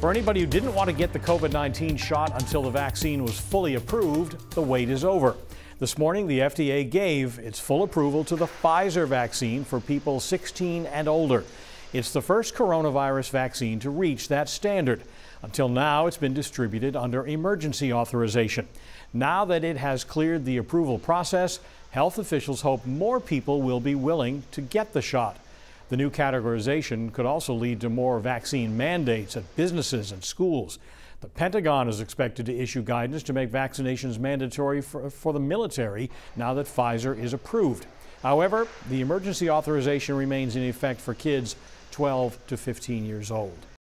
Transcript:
For anybody who didn't want to get the COVID 19 shot until the vaccine was fully approved, the wait is over. This morning, the FDA gave its full approval to the Pfizer vaccine for people 16 and older. It's the first coronavirus vaccine to reach that standard. Until now, it's been distributed under emergency authorization. Now that it has cleared the approval process, health officials hope more people will be willing to get the shot. The new categorization could also lead to more vaccine mandates at businesses and schools. The Pentagon is expected to issue guidance to make vaccinations mandatory for, for the military now that Pfizer is approved. However, the emergency authorization remains in effect for kids 12 to 15 years old.